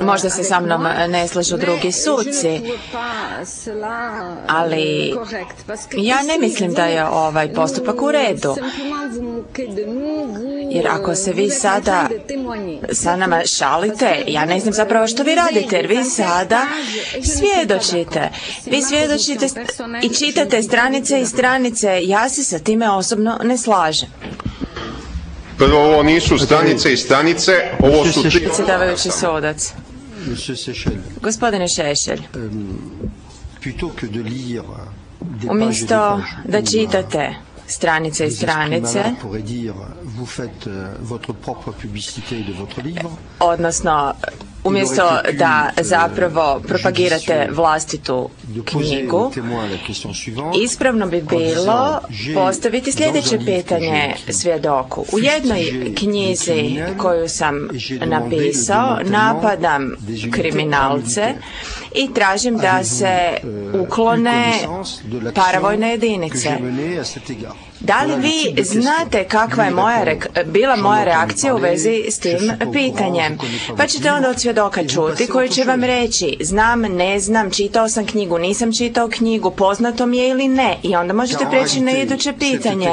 Možda se sa mnom ne slažu drugi suci, ali ja ne mislim da je ovaj postupak u redu. Jer ako se vi sada sa nama šalite, ja ne znam zapravo što vi radite, jer vi sada svjedočite. Vi svjedočite i čitate stranice i stranice. Ja se sa time osobno ne slažem. Prvo, ovo nisu stranice i stranice, ovo su... Predsjedavajući sudac. Gospodine Šešelj, umjesto da čitate stranice i stranice, odnosno umjesto da zapravo propagirate vlastitu knjigu, ispravno bi bilo postaviti sljedeće pitanje svjedoku. U jednoj knjizi koju sam napisao napadam kriminalce i tražim da se uklone paravojne jedinice. Da li vi znate kakva je moja bila moja reakcija u vezi s tim pitanjem? Pa ćete onda od svjedoka čuti koji će vam reći znam, ne znam, čitao sam knjigu, nisam čitao knjigu, poznato mi je ili ne? I onda možete preći na iduće pitanje.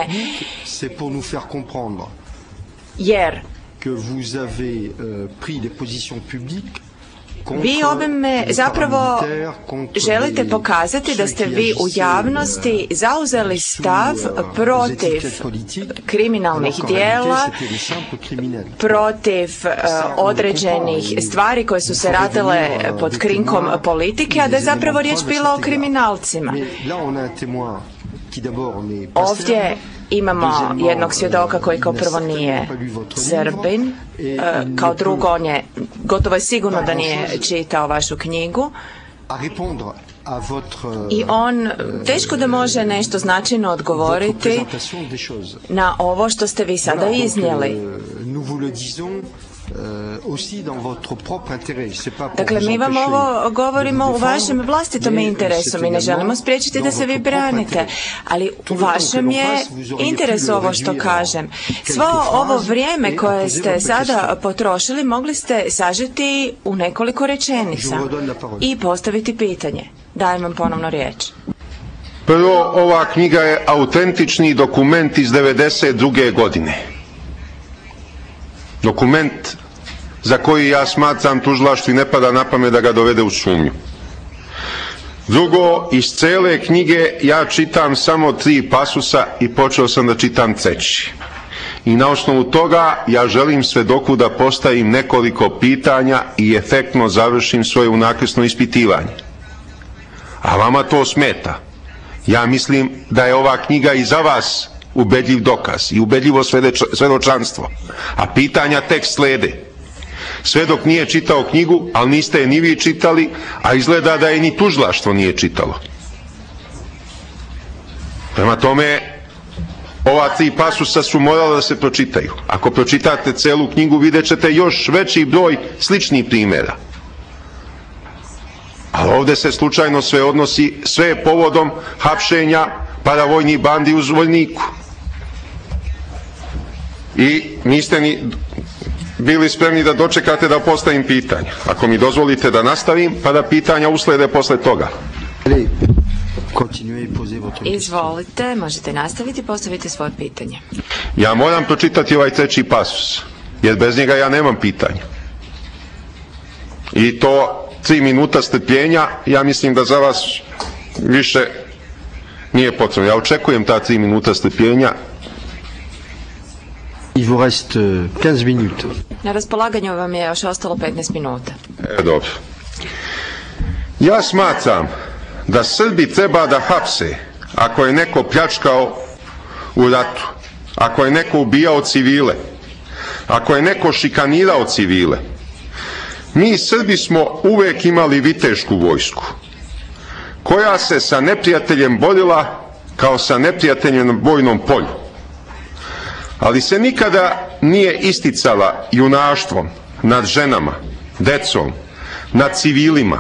Jer que vous avez euh, pris des positions publiques vi ovime zapravo želite pokazati da ste vi u javnosti zauzeli stav protiv kriminalnih dijela, protiv e, određenih stvari koje su se radile pod krinkom politike, a da je zapravo riječ bila o kriminalcima. Ovdje imamo jednog svjedoka koji kao prvo nije Srbin, e, kao drugo on je gotovo je sigurno da nije čitao vašu knjigu i on teško da može nešto značajno odgovoriti na ovo što ste vi sada iznijeli. Dakle, mi vam ovo govorimo u vašem vlastitom interesu. Mi ne želimo spriječiti da se vi branite, ali u vašem je interesu ovo što kažem. Svo ovo vrijeme koje ste sada potrošili mogli ste sažeti u nekoliko rečenica i postaviti pitanje. Dajem vam ponovno riječ. Prvo, ova knjiga je autentični dokument iz 92. godine. Dokument za koji ja smatram tužilaštvu i ne pada na pamet da ga dovede u sumnju. Drugo, iz cele knjige ja čitam samo tri pasusa i počeo sam da čitam treći. I na osnovu toga ja želim svedoku da postavim nekoliko pitanja i efektno završim svoje unakresno ispitivanje. A vama to smeta. Ja mislim da je ova knjiga i za vas ubedljiv dokaz i ubedljivo svedočanstvo. A pitanja tek slede. Sve dok nije čitao knjigu, ali niste je ni vi čitali, a izgleda da je ni tužlaštvo nije čitalo. Prema tome, ova tri pasusa su morala da se pročitaju. Ako pročitate celu knjigu, vidjet ćete još veći broj sličnih primjera. Ali ovdje se slučajno sve odnosi, sve povodom hapšenja paravojnih bandi uz vojniku. I niste ni bili spremni da dočekate da postavim pitanje. Ako mi dozvolite da nastavim, pa da pitanja uslede posle toga. Izvolite, možete nastaviti, postaviti svoje pitanje. Ja moram pročitati ovaj treći pasus, jer bez njega ja nemam pitanja. I to tri minuta strpljenja, ja mislim da za vas više nije potrebno. Ja očekujem ta tri minuta strpljenja Il vous reste 15 euh, minutes. Na raspolaganju vam je još ostalo 15 minuta. E, dobro. Ja smatram da Srbi treba da hapse ako je neko pljačkao u ratu, ako je neko ubijao civile, ako je neko šikanirao civile. Mi Srbi smo uvek imali vitešku vojsku, koja se sa neprijateljem borila kao sa neprijateljem na vojnom polju ali se nikada nije isticala junaštvom nad ženama, decom, nad civilima,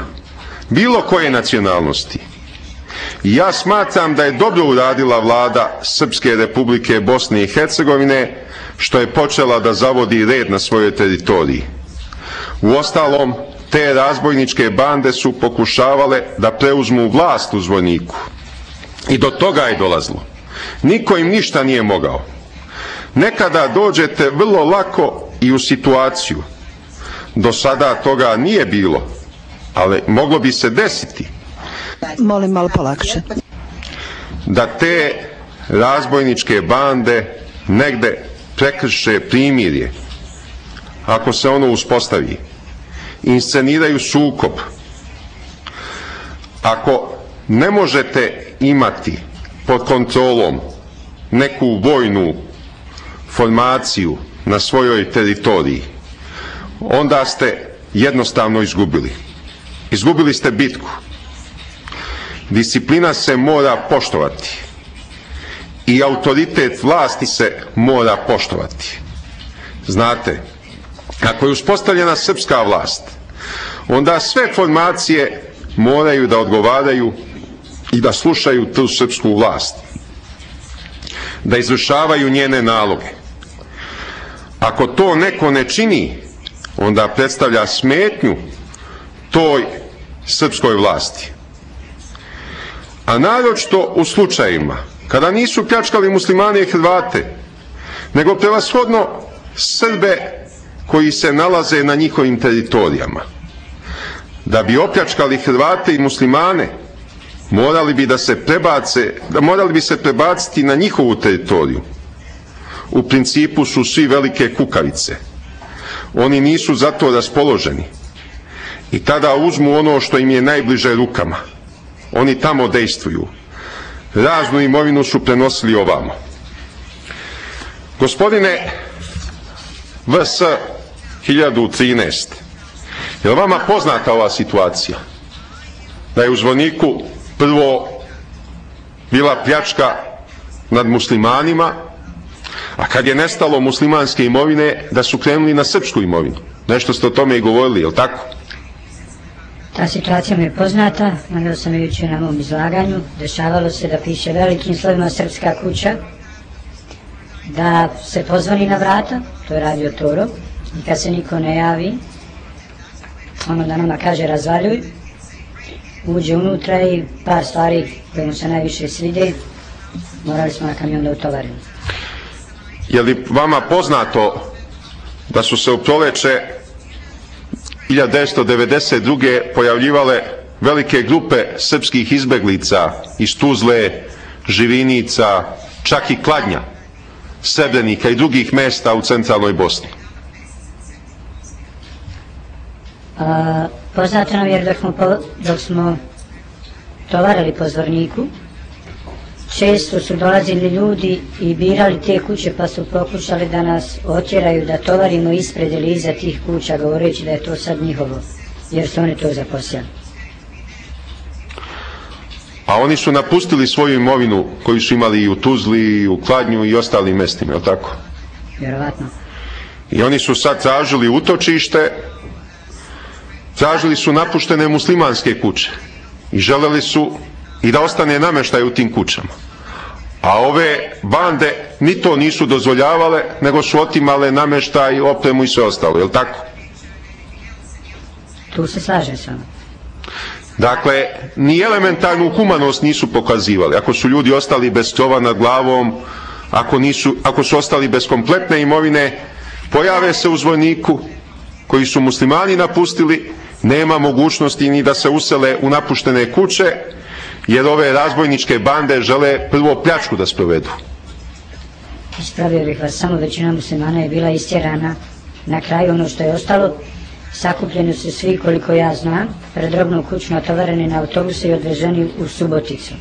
bilo koje nacionalnosti. I ja smatram da je dobro uradila vlada Srpske republike Bosne i Hercegovine što je počela da zavodi red na svojoj teritoriji. Uostalom, te razbojničke bande su pokušavale da preuzmu vlast u zvoniku. I do toga je dolazilo. Niko im ništa nije mogao. Nekada dođete vrlo lako i u situaciju. Do sada toga nije bilo, ali moglo bi se desiti. Molim malo polakše. Da te razbojničke bande negde prekrše primirje, ako se ono uspostavi, insceniraju sukob, ako ne možete imati pod kontrolom neku vojnu formaciju na svojoj teritoriji, onda ste jednostavno izgubili. Izgubili ste bitku. Disciplina se mora poštovati i autoritet vlasti se mora poštovati. Znate, ako je uspostavljena srpska vlast, onda sve formacije moraju da odgovaraju i da slušaju tu srpsku vlast, da izvršavaju njene naloge. Ako to neko ne čini, onda predstavlja smetnju toj srpskoj vlasti. A naročito u slučajima kada nisu pljačkali muslimane i Hrvate, nego prevashodno Srbe koji se nalaze na njihovim teritorijama. Da bi opljačkali Hrvate i muslimane, morali bi da se prebace, morali bi se prebaciti na njihovu teritoriju. U principu su svi velike kukavice. Oni nisu za to raspoloženi. I tada uzmu ono što im je najbliže rukama. Oni tamo dejstvuju. Raznu imovinu su prenosili ovamo. Gospodine VS 1013, je li vama poznata ova situacija? Da je u zvoniku prvo bila pljačka nad muslimanima, a kad je nestalo muslimanske imovine, da su krenuli na srpsku imovinu. Nešto ste o tome i govorili, je li tako? Ta situacija mi je poznata, navio sam jučer na mom izlaganju. Dešavalo se da piše velikim slovima Srpska kuća, da se pozvani na vrata, to je radio Toro, i kad se niko ne javi, ono da nama kaže razvaljuj, uđe unutra i par stvari koje mu se najviše svide, morali smo na kamion da utovarimo. Je li vama poznato da su se u proleče 1992. pojavljivale velike grupe srpskih izbeglica iz Tuzle, Živinica, čak i Kladnja, Srebrenika i drugih mesta u centralnoj Bosni? A, poznato nam jer smo, dok smo tovarali po zvorniku, često su dolazili ljudi i birali te kuće pa su pokušali da nas otjeraju da tovarimo ispred ili iza tih kuća govoreći da je to sad njihovo jer su oni to zaposjeli. A oni su napustili svoju imovinu koju su imali i u Tuzli, i u Kladnju i ostalim mestima, je li tako? Vjerovatno. I oni su sad tražili utočište, tražili su napuštene muslimanske kuće i želeli su i da ostane nameštaj u tim kućama. A ove bande ni to nisu dozvoljavale, nego su otimale nameštaj, opremu i sve ostalo, je li tako? Tu se slažem sa vama. Dakle, ni elementarnu humanost nisu pokazivali. Ako su ljudi ostali bez krova nad glavom, ako, nisu, ako su ostali bez kompletne imovine, pojave se u zvojniku koji su muslimani napustili, nema mogućnosti ni da se usele u napuštene kuće, jer ove razbojničke bande žele prvo pljačku da sprovedu. Ispravio bih vas, samo većina muslimana je bila istjerana. Na kraju ono što je ostalo, sakupljeni su svi, koliko ja znam, pred robnom kuću natovareni na autobuse i odveženi u Suboticu.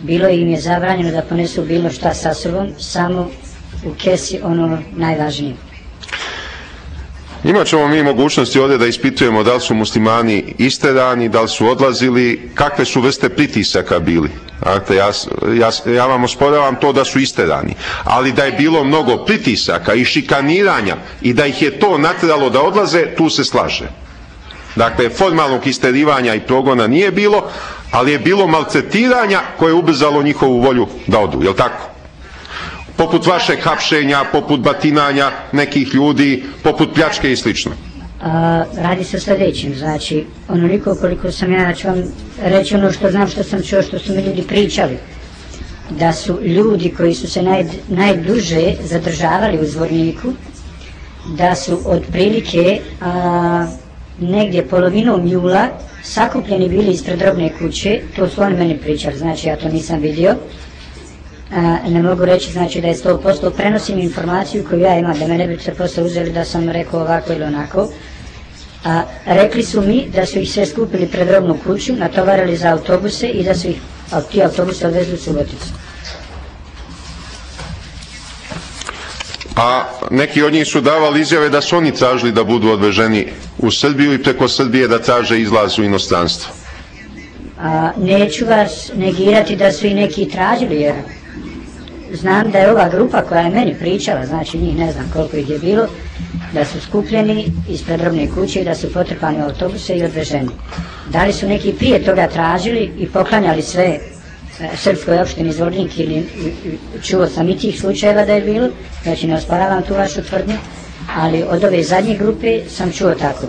Bilo im je zabranjeno da ponesu bilo šta sa sobom, samo u kesi ono najvažnije. Imat ćemo mi mogućnosti ovdje da ispitujemo da li su muslimani isterani, da li su odlazili, kakve su vrste pritisaka bili. Znate, ja, ja, ja vam osporavam to da su isterani, ali da je bilo mnogo pritisaka i šikaniranja i da ih je to natralo da odlaze, tu se slaže. Dakle, formalnog isterivanja i progona nije bilo, ali je bilo maltretiranja koje je ubrzalo njihovu volju da odu, je li tako? Poput vašeg hapšenja, poput batinanja nekih ljudi, poput pljačke i slično. radi se o sljedećem, znači onoliko koliko sam ja ću vam reći ono što znam što sam čuo, što su mi ljudi pričali, da su ljudi koji su se naj, najduže zadržavali u zvorniku, da su otprilike a, negdje polovinom jula sakupljeni bili ispred drobne kuće, to su oni meni pričali, znači ja to nisam vidio, ne mogu reći znači da je 100% prenosim informaciju koju ja imam, da me ne bi se posle uzeli da sam rekao ovako ili onako, a, rekli su mi da su ih sve skupili pred robnu kuću, natovarili za autobuse i da su ih ti autobuse odvezli u Suboticu. A neki od njih su davali izjave da su oni tražili da budu odveženi u Srbiju i preko Srbije da traže izlaz u inostranstvo. A, neću vas negirati da su i neki tražili jer znam da je ova grupa koja je meni pričala, znači njih ne znam koliko ih je bilo, da su skupljeni ispred robne kuće i da su potrpani u autobuse i odveženi. Da li su neki prije toga tražili i poklanjali sve e, srpskoj opštini Zvornik ili čuo sam i tih slučajeva da je bilo, znači ne osporavam tu vašu tvrdnju, ali od ove zadnje grupe sam čuo tako.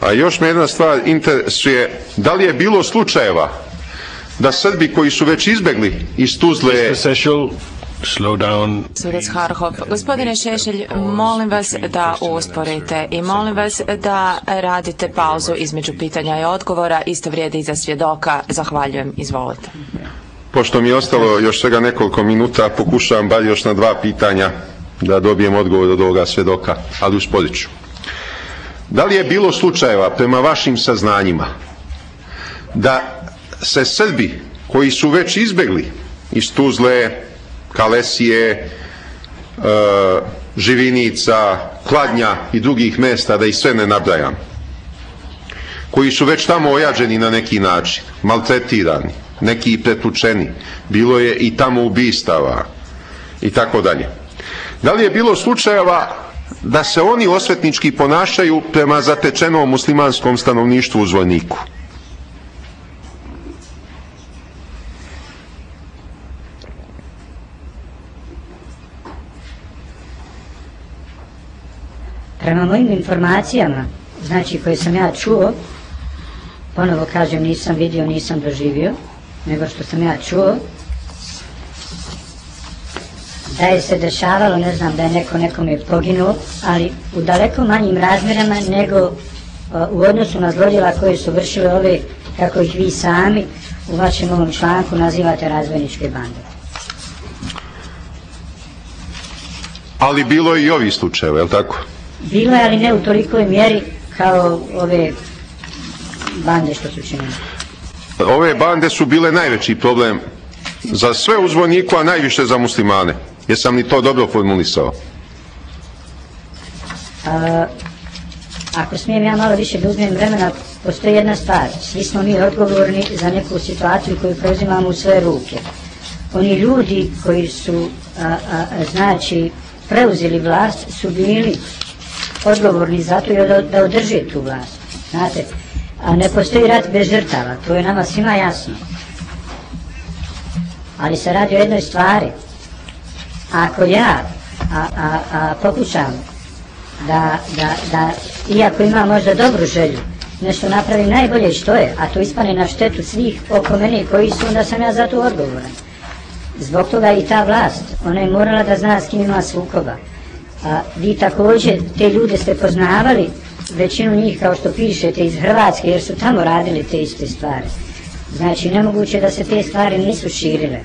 A još me jedna stvar interesuje, da li je bilo slučajeva da Srbi koji su već izbegli iz Tuzle slow down. Sudac Harhov, gospodine Šešelj, molim vas da usporite i molim vas da radite pauzu između pitanja i odgovora, isto vrijedi i za svjedoka. Zahvaljujem, izvolite. Pošto mi je ostalo još svega nekoliko minuta, pokušavam bar još na dva pitanja da dobijem odgovor od ovoga svjedoka, ali usporit ću. Da li je bilo slučajeva prema vašim saznanjima da se Srbi koji su već izbegli iz Tuzle, Kalesije, e, Živinica, Kladnja i drugih mesta, da ih sve ne nabrajam, koji su već tamo ojađeni na neki način, maltretirani, neki i pretučeni, bilo je i tamo ubistava i tako dalje. Da li je bilo slučajeva da se oni osvetnički ponašaju prema zatečenom muslimanskom stanovništvu u Zvojniku? Prema mojim informacijama, znači koje sam ja čuo, ponovo kažem nisam vidio, nisam doživio, nego što sam ja čuo, da je se dešavalo, ne znam, da je neko nekome poginuo, ali u daleko manjim razmjerama nego u odnosu na zlodjela koje su vršile ove, kako ih vi sami u vašem ovom članku nazivate razvojničke bande. Ali bilo je i ovi slučajeva, je li tako? Bilo je, ali ne u tolikoj mjeri kao ove bande što su činili. Ove bande su bile najveći problem za sve u zvoniku, a najviše za muslimane. Jesam li to dobro formulisao? A, ako smijem ja malo više da uzmem vremena, postoji jedna stvar. Svi smo mi odgovorni za neku situaciju koju preuzimamo u svoje ruke. Oni ljudi koji su, a, a, znači, preuzeli vlast su bili odgovorni za to da, da održi tu vlast. Znate, a ne postoji rat bez žrtava, to je nama svima jasno. Ali se radi o jednoj stvari. Ako ja a, a, a pokušam da, da, da, iako ima možda dobru želju, nešto napravim najbolje što je, a to ispane na štetu svih oko mene koji su, onda sam ja za to odgovoran. Zbog toga i ta vlast, ona je morala da zna s kim ima sukoba. A, vi također te ljude ste poznavali, većinu njih kao što pišete iz Hrvatske jer su tamo radili te iste stvari. Znači nemoguće da se te stvari nisu širile.